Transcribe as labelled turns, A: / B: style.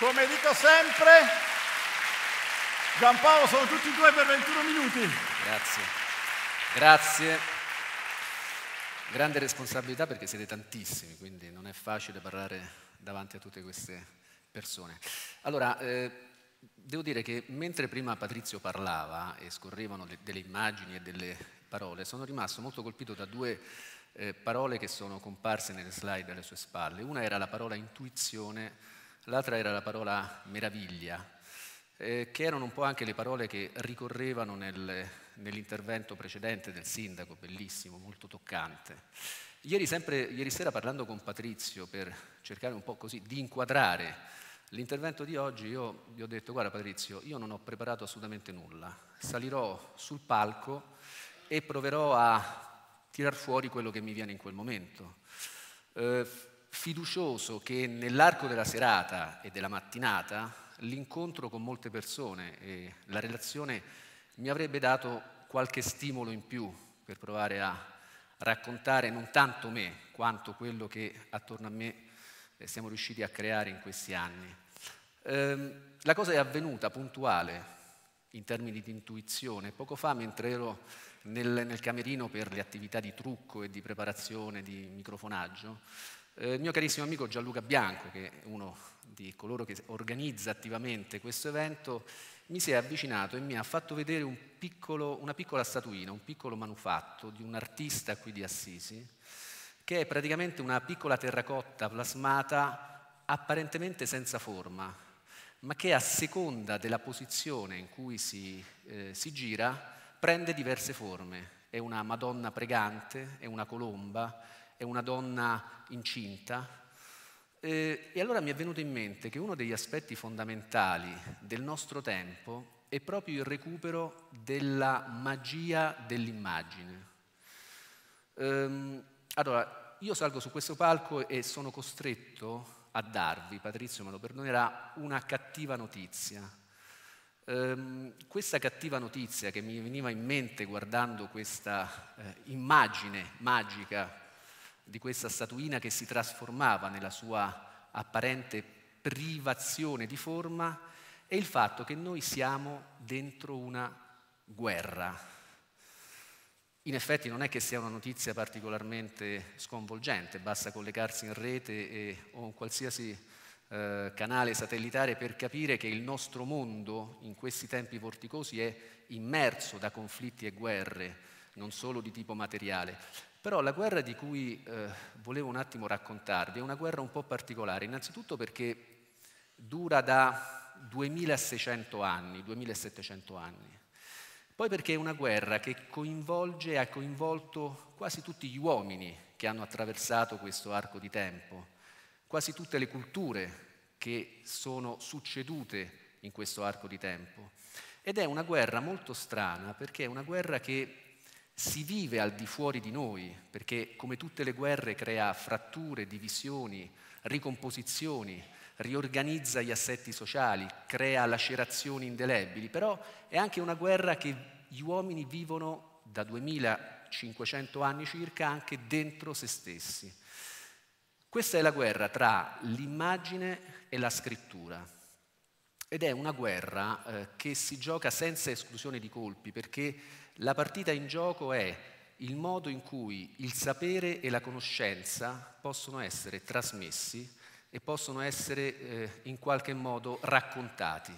A: Come dico sempre, Giampaolo sono tutti e due per 21 minuti.
B: Grazie. Grazie. Grande responsabilità perché siete tantissimi, quindi non è facile parlare davanti a tutte queste persone. Allora, eh, devo dire che mentre prima Patrizio parlava e scorrevano le, delle immagini e delle parole, sono rimasto molto colpito da due eh, parole che sono comparse nelle slide alle sue spalle. Una era la parola intuizione l'altra era la parola meraviglia, eh, che erano un po' anche le parole che ricorrevano nel, nell'intervento precedente del sindaco, bellissimo, molto toccante. Ieri, sempre, ieri sera parlando con Patrizio per cercare un po' così di inquadrare l'intervento di oggi, io gli ho detto guarda Patrizio, io non ho preparato assolutamente nulla, salirò sul palco e proverò a tirar fuori quello che mi viene in quel momento. Eh, fiducioso che nell'arco della serata e della mattinata l'incontro con molte persone e la relazione mi avrebbe dato qualche stimolo in più per provare a raccontare non tanto me quanto quello che attorno a me eh, siamo riusciti a creare in questi anni. Ehm, la cosa è avvenuta puntuale in termini di intuizione. Poco fa, mentre ero nel, nel camerino per le attività di trucco e di preparazione di microfonaggio, eh, il mio carissimo amico Gianluca Bianco, che è uno di coloro che organizza attivamente questo evento, mi si è avvicinato e mi ha fatto vedere un piccolo, una piccola statuina, un piccolo manufatto di un artista qui di Assisi, che è praticamente una piccola terracotta plasmata apparentemente senza forma, ma che a seconda della posizione in cui si, eh, si gira prende diverse forme. È una Madonna pregante, è una colomba, è una donna incinta. Eh, e allora mi è venuto in mente che uno degli aspetti fondamentali del nostro tempo è proprio il recupero della magia dell'immagine. Ehm, allora, io salgo su questo palco e sono costretto a darvi, Patrizio me lo perdonerà, una cattiva notizia. Ehm, questa cattiva notizia che mi veniva in mente guardando questa eh, immagine magica di questa statuina che si trasformava nella sua apparente privazione di forma è il fatto che noi siamo dentro una guerra. In effetti non è che sia una notizia particolarmente sconvolgente, basta collegarsi in rete e, o in qualsiasi eh, canale satellitare per capire che il nostro mondo in questi tempi vorticosi è immerso da conflitti e guerre, non solo di tipo materiale. Però la guerra di cui eh, volevo un attimo raccontarvi è una guerra un po' particolare, innanzitutto perché dura da 2600 anni, 2700 anni, poi perché è una guerra che coinvolge e ha coinvolto quasi tutti gli uomini che hanno attraversato questo arco di tempo, quasi tutte le culture che sono succedute in questo arco di tempo. Ed è una guerra molto strana perché è una guerra che si vive al di fuori di noi, perché come tutte le guerre crea fratture, divisioni, ricomposizioni, riorganizza gli assetti sociali, crea lacerazioni indelebili, però è anche una guerra che gli uomini vivono da 2500 anni circa anche dentro se stessi. Questa è la guerra tra l'immagine e la scrittura ed è una guerra eh, che si gioca senza esclusione di colpi perché la partita in gioco è il modo in cui il sapere e la conoscenza possono essere trasmessi e possono essere eh, in qualche modo raccontati.